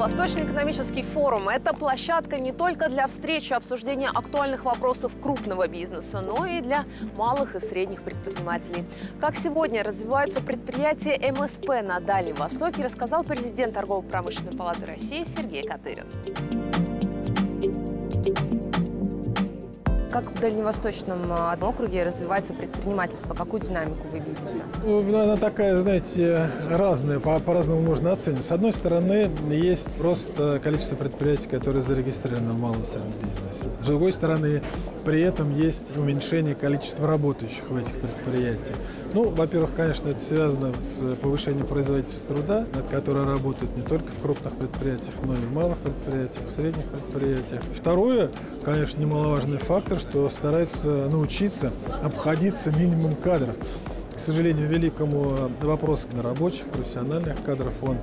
Восточный экономический форум – это площадка не только для встречи и обсуждения актуальных вопросов крупного бизнеса, но и для малых и средних предпринимателей. Как сегодня развиваются предприятия МСП на Дальнем Востоке, рассказал президент Торгово-промышленной палаты России Сергей Катырин. Как в Дальневосточном а, округе развивается предпринимательство? Какую динамику вы видите? Ну, Она такая, знаете, разная, по- по-разному можно оценивать. С одной стороны, есть просто количество предприятий, которые зарегистрированы в малом и среднем бизнесе. С другой стороны, при этом есть уменьшение количества работающих в этих предприятиях. Ну, во-первых, конечно, это связано с повышением производительности труда, над которой работают не только в крупных предприятиях, но и в малых предприятиях, в средних предприятиях. Второе, конечно, немаловажный фактор, что стараются научиться обходиться минимум кадров. К сожалению, великому вопрос на рабочих, профессиональных кадров, он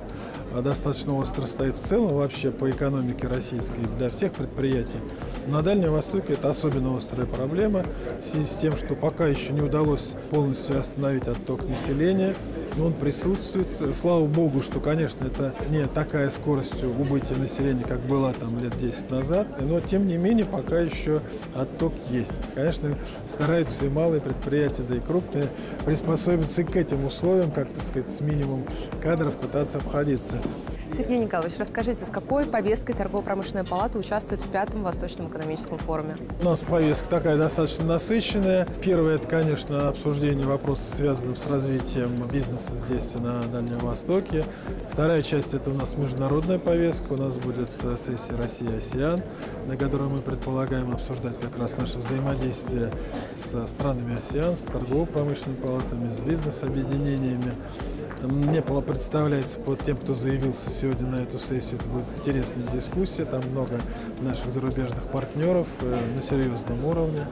а, достаточно остро стоит в целом вообще по экономике российской для всех предприятий. На Дальнем Востоке это особенно острая проблема в связи с тем, что пока еще не удалось полностью остановить отток населения, но он присутствует. Слава богу, что, конечно, это не такая скорость убытия населения, как была там лет 10 назад, но тем не менее пока еще отток есть. Конечно, стараются и малые предприятия, да и крупные приспособиться и к этим условиям, как, так сказать, с минимум кадров пытаться обходиться. Сергей Николаевич, расскажите, с какой повесткой Торгово-промышленная палата участвует в пятом Восточном экономическом форуме? У нас повестка такая достаточно насыщенная. Первое, это, конечно, обсуждение вопросов, связанных с развитием бизнеса здесь, на Дальнем Востоке. Вторая часть, это у нас международная повестка. У нас будет э, сессия Россия-АСЕАН, на которой мы предполагаем обсуждать как раз наше взаимодействие с странами АСЕАН, с торгово-промышленными палатами, с бизнес-объединениями. Мне было представляется под тем, кто заявился сегодня на эту сессию, это будет интересная дискуссия, там много наших зарубежных партнеров э, на серьезном уровне.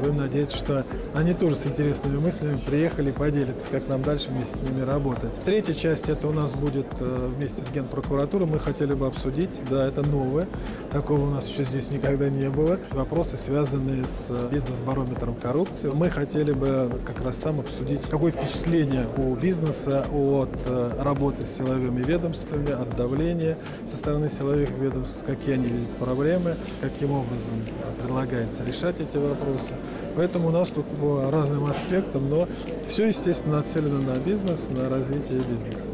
Будем надеяться, что они тоже с интересными мыслями приехали и поделятся, как нам дальше вместе с ними работать. Третья часть, это у нас будет э, вместе с Генпрокуратурой, мы хотели бы обсудить, да, это новое, такого у нас еще здесь никогда не было. Вопросы, связанные с э, бизнес-барометром коррупции. Мы хотели бы как раз там обсудить, какое впечатление у бизнеса от э, работы с силовыми ведомствами, от давления со стороны силовых ведомств, какие они видят проблемы, каким образом предлагается решать эти вопросы. Поэтому у нас тут по разным аспектам, но все, естественно, нацелено на бизнес, на развитие бизнеса.